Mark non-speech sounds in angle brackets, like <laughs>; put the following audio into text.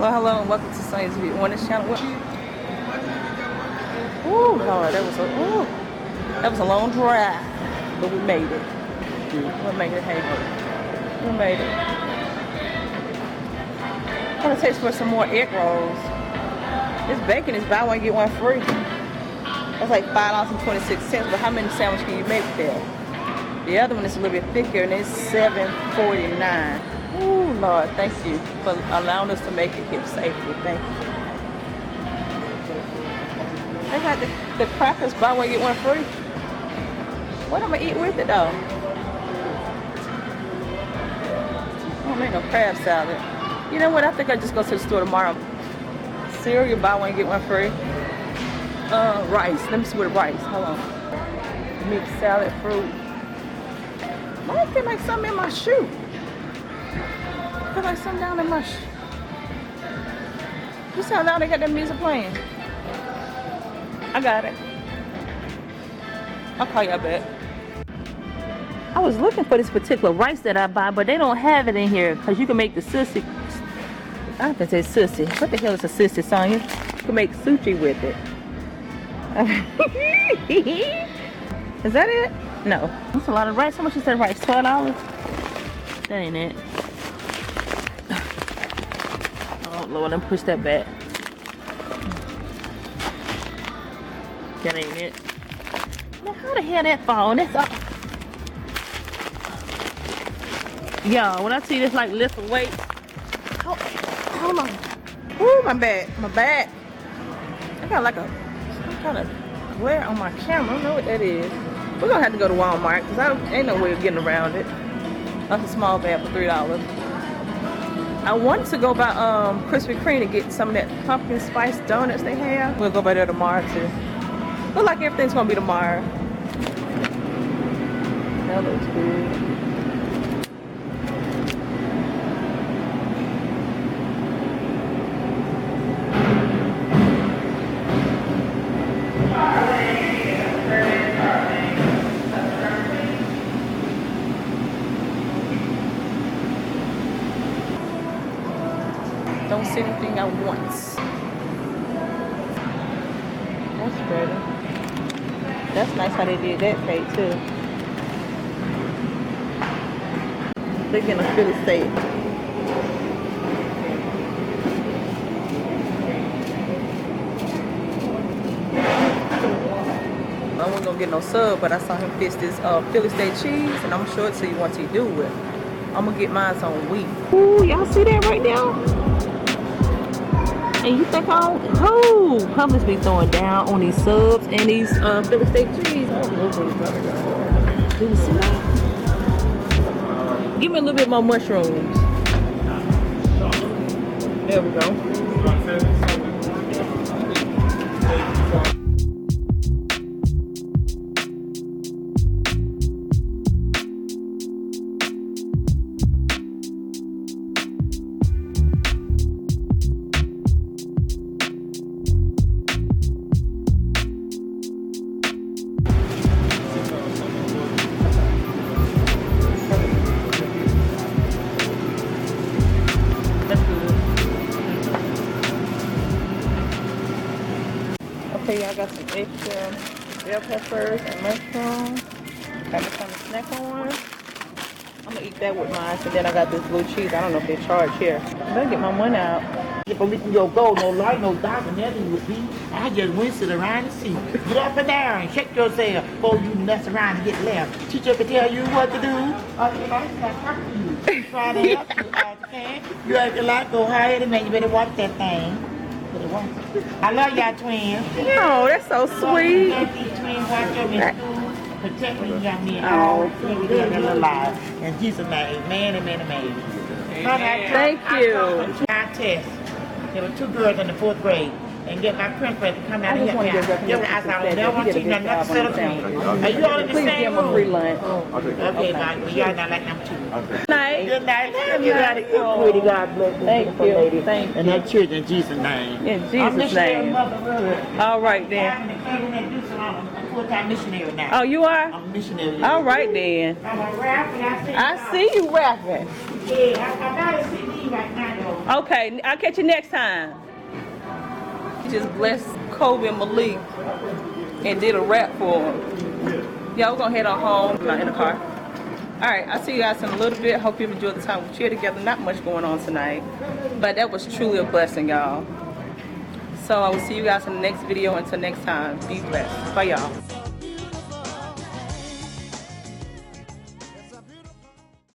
Well, hello and welcome to Sonya's View on this channel. Ooh, Lord, that was a ooh, that was a long drive, but we made it. We made it. Hey, we made it. I'm gonna taste for some more egg rolls. This bacon is buy one get one free. That's like five dollars and twenty six cents. But how many sandwiches can you make with that? The other one is a little bit thicker and it's seven forty nine. Ooh, Lord, thank you for allowing us to make it here safely. Thank you. They got the, the crackers buy one get one free. What am I eat with it though? I don't make no crab salad. You know what? I think I just go to the store tomorrow. Cereal buy one get one free. Uh, rice. Let me see what rice. Hold on. Mixed salad, fruit. Why I feel like something in my shoe. Feel like something down my shoe. You how loud they got that music playing? I got it. I'll call y'all back. I was looking for this particular rice that I buy, but they don't have it in here because you can make the sissy. I have to say sissy. What the hell is a sissy, Sonya? You can make sushi with it. <laughs> is that it? No. That's a lot of rice. How much is that rice? Twelve dollars? That ain't it. Lord, me push that back. That ain't it. Now how the hell that fall? That's all. Yo, when I see this like lift weight. Oh, hold on. Ooh, my back. My back. I got like a some kind of glare on my camera. I don't know what that is. We're gonna have to go to Walmart because I ain't no way of getting around it. That's a small bag for three dollars. I wanted to go by um Krispy Kreme to get some of that pumpkin spice donuts they have. We'll go by there tomorrow too. Look like everything's gonna be tomorrow. That looks good. See anything I want. That's better. That's nice how they did that fake too. They're getting a Philly steak. I wasn't gonna get no sub, but I saw him fix this uh, Philly steak cheese, and I'm sure it's to you once he do it. I'm gonna get mine on wheat. Ooh, y'all see that right now? And you think I don't, oh, Publix be throwing down on these subs and these uh, Philly steak that? Give me a little bit more mushrooms. There we go. Okay, y'all got some extra bell peppers and mushrooms. Got me snack on. I'm gonna eat that with mine. So then I got this blue cheese. I don't know if they charge here. I better get my money out. If I'm your gold, no light, no dark, nothing would be. I just went sit around and see. Get up and down and shake yourself before you mess around and get left. Teacher can tell you what to do. All you know, to you. Try to help you all you can. You acting like go higher than me. You better watch that thing. Better watch it. I love y'all twins. Oh, that's so sweet. Twins watch over in school. Protect these young men. Oh, we live their little lives. In Jesus' name, man and man and man. Honey, Thank you. I test. There were two girls in the fourth grade. And get my principal to come down I and just want to out. give recommendations There, I said, I don't want did to a see good nothing else job set on up to me. Are you all in the Please same give him a free room? lunch. Okay, bye. Well, y'all not like them too. Night. Good night. Love you, Good honey. pretty. God bless you. Thank beautiful you. lady. Thank And you. that church in Jesus' name. In I'm Jesus' missionary name. Mother Rudd. All right I'm then. the cleaning and do I'm a full-time missionary now. Oh, you are? I'm a missionary. All right then. I'm a rap and I sing. I see you rapping. Yeah, I, I got a CD right now though. Okay, I'll catch you next time. Just blessed Kobe and Malik and did a rap for them. We're gonna head on home, not in the car. All right, I'll see you guys in a little bit. Hope you enjoyed the time we shared together. Not much going on tonight, but that was truly a blessing, y'all. So I will see you guys in the next video. Until next time, be blessed. Bye, y'all.